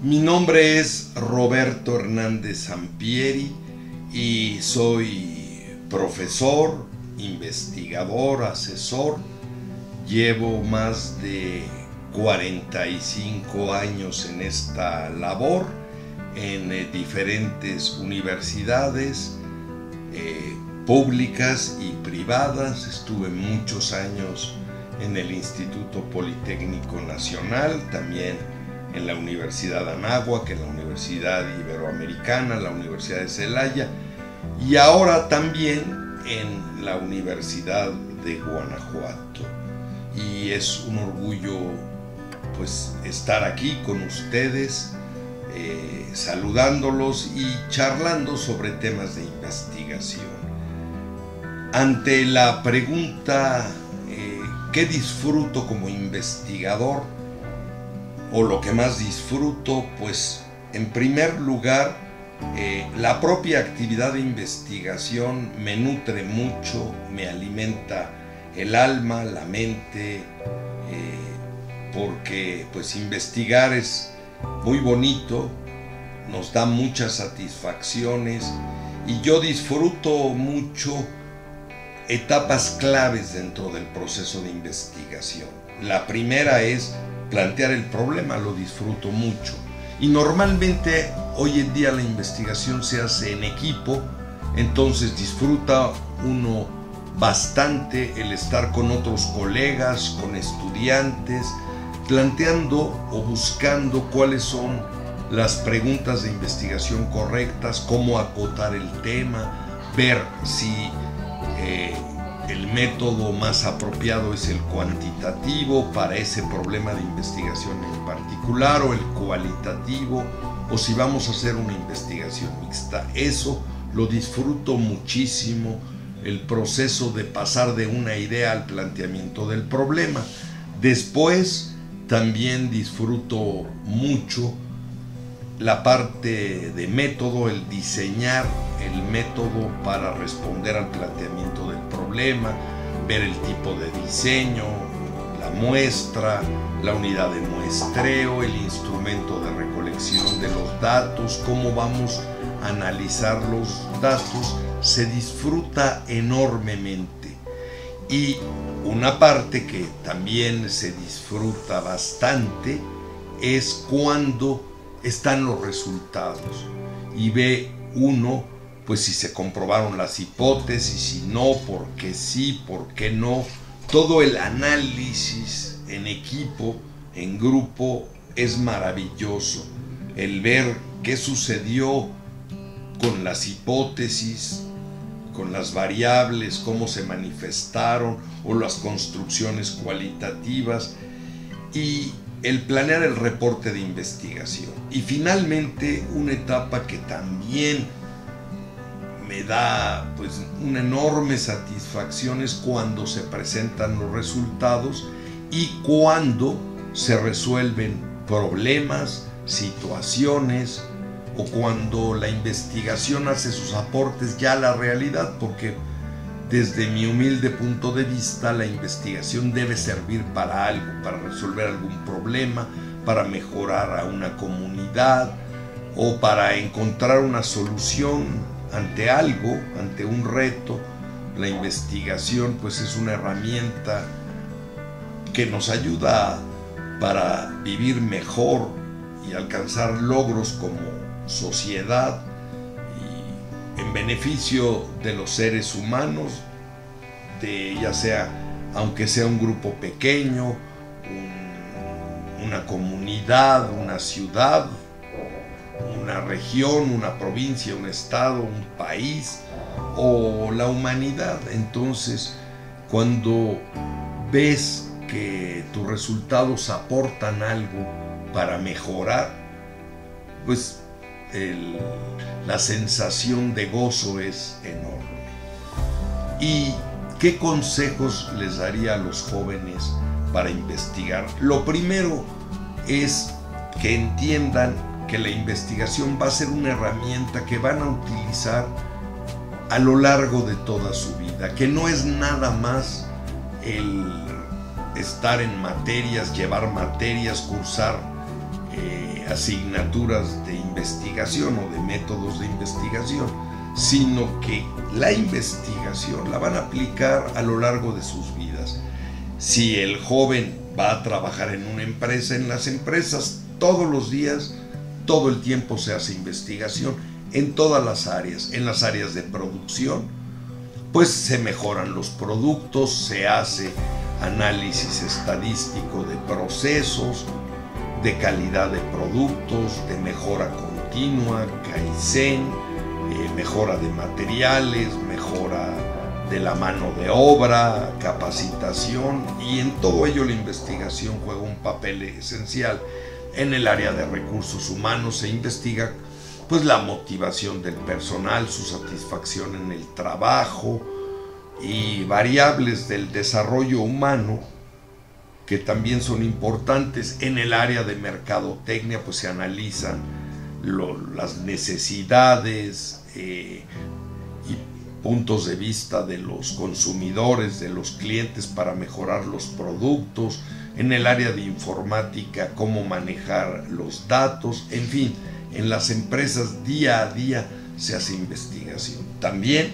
Mi nombre es Roberto Hernández Sampieri y soy profesor, investigador, asesor. Llevo más de 45 años en esta labor en eh, diferentes universidades eh, públicas y privadas. Estuve muchos años en el Instituto Politécnico Nacional, también en la Universidad Anáhuac, en la Universidad Iberoamericana, la Universidad de Celaya y ahora también en la Universidad de Guanajuato. Y es un orgullo pues estar aquí con ustedes, eh, saludándolos y charlando sobre temas de investigación. Ante la pregunta eh, ¿qué disfruto como investigador? O lo que más disfruto, pues en primer lugar, eh, la propia actividad de investigación me nutre mucho, me alimenta el alma, la mente, eh, porque pues investigar es muy bonito, nos da muchas satisfacciones y yo disfruto mucho etapas claves dentro del proceso de investigación. La primera es plantear el problema, lo disfruto mucho. Y normalmente hoy en día la investigación se hace en equipo, entonces disfruta uno bastante el estar con otros colegas, con estudiantes, planteando o buscando cuáles son las preguntas de investigación correctas, cómo acotar el tema, ver si eh, el método más apropiado es el cuantitativo para ese problema de investigación en particular o el cualitativo o si vamos a hacer una investigación mixta. Eso lo disfruto muchísimo, el proceso de pasar de una idea al planteamiento del problema. Después también disfruto mucho la parte de método, el diseñar el método para responder al planteamiento del problema, ver el tipo de diseño, la muestra, la unidad de muestreo, el instrumento de recolección de los datos, cómo vamos a analizar los datos, se disfruta enormemente. Y una parte que también se disfruta bastante es cuando están los resultados y ve uno pues si se comprobaron las hipótesis, si no, por qué sí, por qué no. Todo el análisis en equipo, en grupo, es maravilloso. El ver qué sucedió con las hipótesis, con las variables, cómo se manifestaron o las construcciones cualitativas y el planear el reporte de investigación. Y finalmente una etapa que también me da pues una enorme satisfacción es cuando se presentan los resultados y cuando se resuelven problemas, situaciones o cuando la investigación hace sus aportes ya a la realidad, porque desde mi humilde punto de vista la investigación debe servir para algo, para resolver algún problema, para mejorar a una comunidad o para encontrar una solución ante algo, ante un reto, la investigación pues es una herramienta que nos ayuda para vivir mejor y alcanzar logros como sociedad en beneficio de los seres humanos, de ya sea, aunque sea un grupo pequeño, una comunidad, una ciudad, una región, una provincia, un estado, un país o la humanidad. Entonces, cuando ves que tus resultados aportan algo para mejorar, pues la sensación de gozo es enorme. ¿Y qué consejos les daría a los jóvenes para investigar? Lo primero es que entiendan que la investigación va a ser una herramienta que van a utilizar a lo largo de toda su vida, que no es nada más el estar en materias, llevar materias, cursar eh, asignaturas de investigación o de métodos de investigación, sino que la investigación la van a aplicar a lo largo de sus vidas. Si el joven va a trabajar en una empresa, en las empresas todos los días, todo el tiempo se hace investigación en todas las áreas, en las áreas de producción, pues se mejoran los productos, se hace análisis estadístico de procesos, de calidad de productos, de mejora continua, Kaizen, eh, mejora de materiales, mejora de la mano de obra, capacitación y en todo ello la investigación juega un papel esencial. En el área de recursos humanos se investiga pues la motivación del personal, su satisfacción en el trabajo y variables del desarrollo humano que también son importantes. En el área de mercadotecnia, pues se analizan las necesidades eh, y puntos de vista de los consumidores, de los clientes para mejorar los productos, en el área de informática, cómo manejar los datos, en fin, en las empresas día a día se hace investigación. También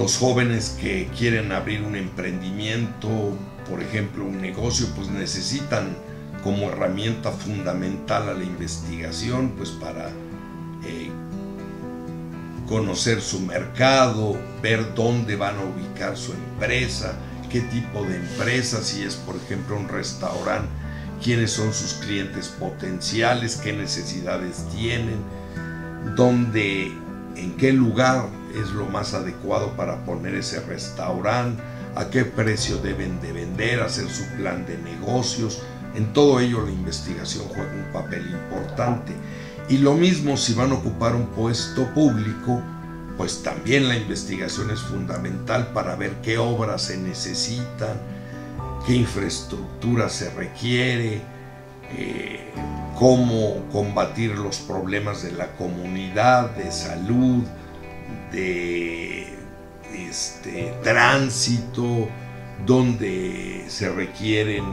los jóvenes que quieren abrir un emprendimiento, por ejemplo un negocio, pues necesitan como herramienta fundamental a la investigación, pues para eh, conocer su mercado, ver dónde van a ubicar su empresa, qué tipo de empresa, si es por ejemplo un restaurante, quiénes son sus clientes potenciales, qué necesidades tienen, dónde, en qué lugar es lo más adecuado para poner ese restaurante, a qué precio deben de vender, hacer su plan de negocios. En todo ello la investigación juega un papel importante. Y lo mismo si van a ocupar un puesto público, pues también la investigación es fundamental para ver qué obras se necesitan, qué infraestructura se requiere, eh, cómo combatir los problemas de la comunidad, de salud, de este, tránsito, donde se requieren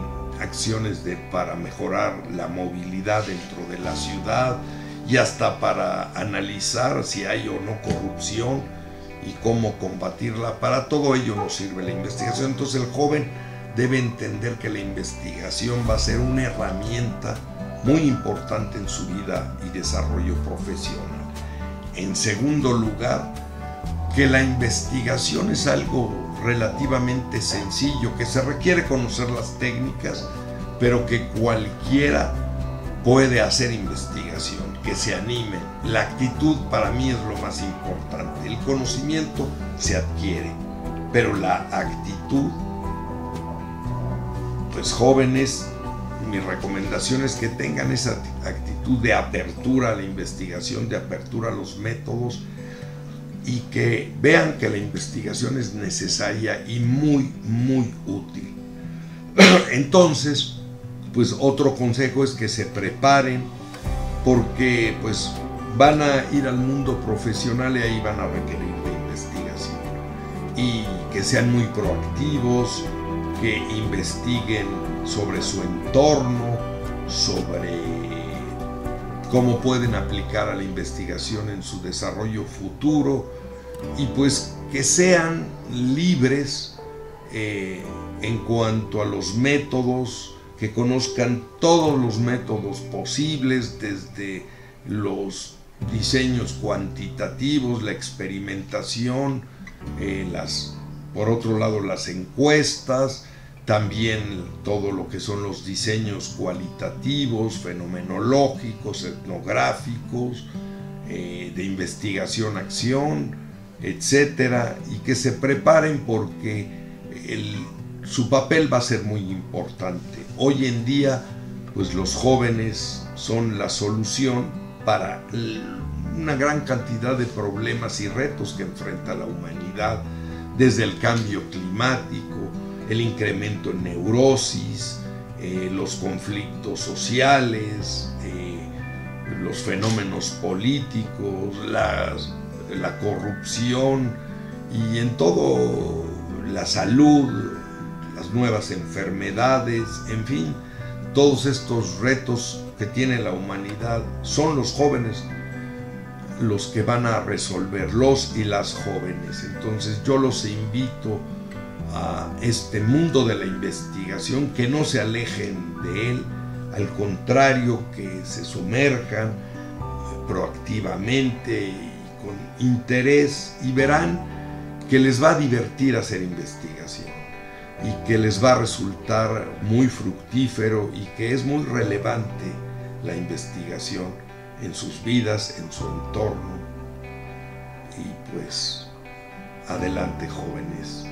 acciones para mejorar la movilidad dentro de la ciudad y hasta para analizar si hay o no corrupción y cómo combatirla. Para todo ello nos sirve la investigación. Entonces el joven debe entender que la investigación va a ser una herramienta muy importante en su vida y desarrollo profesional. En segundo lugar, que la investigación es algo relativamente sencillo, que se requiere conocer las técnicas, pero que cualquiera puede hacer investigación, que se anime. La actitud para mí es lo más importante. El conocimiento se adquiere, pero la actitud, pues jóvenes, mi recomendación es que tengan esa actitud de apertura a la investigación, de apertura a los métodos, y que vean que la investigación es necesaria y muy, muy útil. Entonces, pues otro consejo es que se preparen porque pues van a ir al mundo profesional y ahí van a requerir de investigación. Y que sean muy proactivos, que investiguen sobre su entorno, sobre cómo pueden aplicar a la investigación en su desarrollo futuro y pues que sean libres eh, en cuanto a los métodos, que conozcan todos los métodos posibles, desde los diseños cuantitativos, la experimentación, eh, las, por otro lado las encuestas, también todo lo que son los diseños cualitativos, fenomenológicos, etnográficos, eh, de investigación-acción, etcétera, y que se preparen porque su papel va a ser muy importante. Hoy en día, pues los jóvenes son la solución para una gran cantidad de problemas y retos que enfrenta la humanidad, desde el cambio climático, el incremento en neurosis, eh, los conflictos sociales, eh, los fenómenos políticos, la corrupción y en todo la salud, las nuevas enfermedades, en fin, todos estos retos que tiene la humanidad son los jóvenes los que van a resolver, los y las jóvenes. Entonces yo los invito a este mundo de la investigación, que no se alejen de él, al contrario, que se sumerjan proactivamente y con interés y verán que les va a divertir hacer investigación y que les va a resultar muy fructífero y que es muy relevante la investigación en sus vidas, en su entorno. Y pues, adelante jóvenes.